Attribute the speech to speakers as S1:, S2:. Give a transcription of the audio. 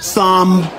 S1: some